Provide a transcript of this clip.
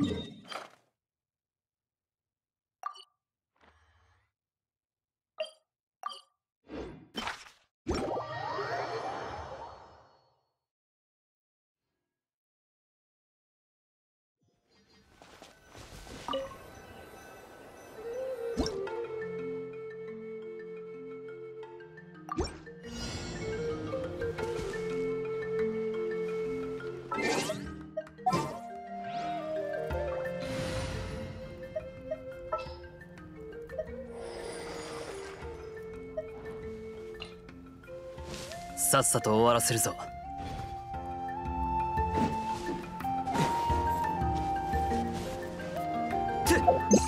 Yeah. さっさと終わらせるぞ。て